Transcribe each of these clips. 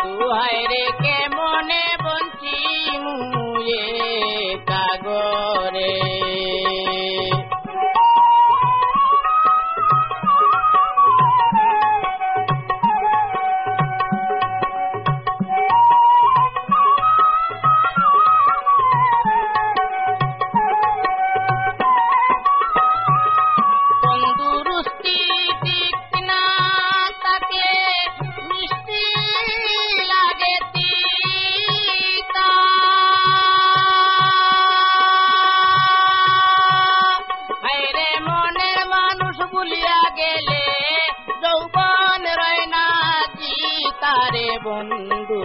বন্ধু হায় রে বন্ধু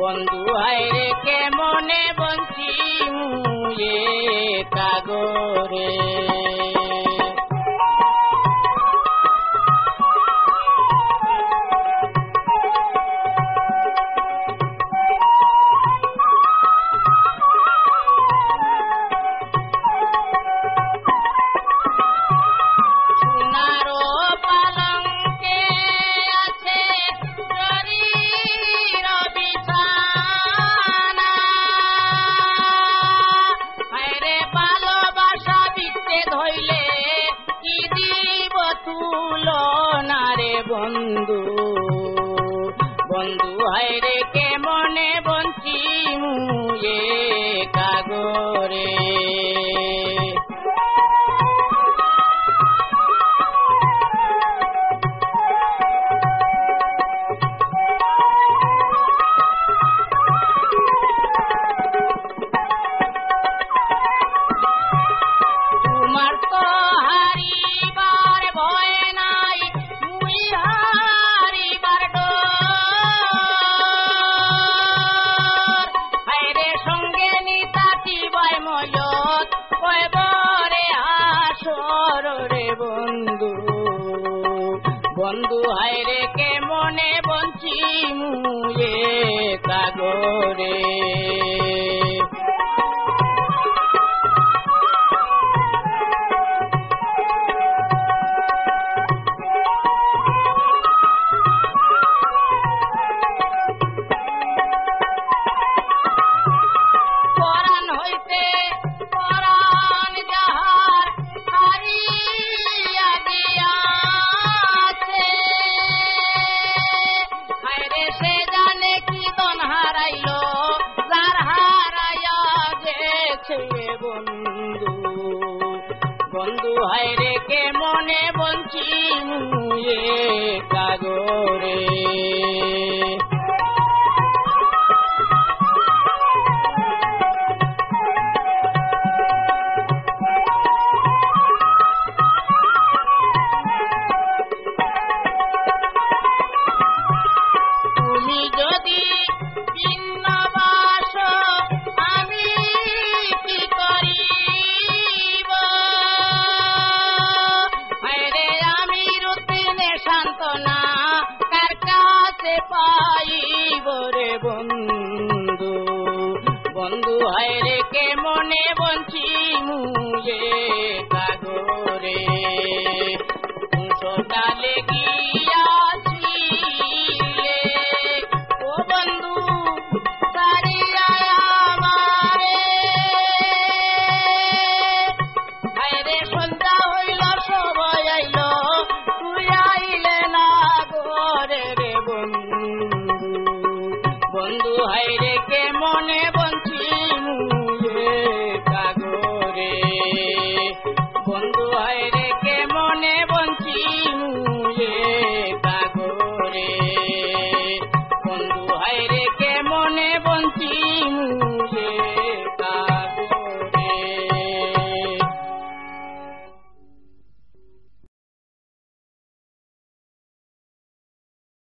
বন্ধু আয় রে না রে বন্ধু পঞ্চিমুয়ে তাগরে বন্ধু বন্ধু রে কে মনে বঞ্চি মুয়ে কাগরে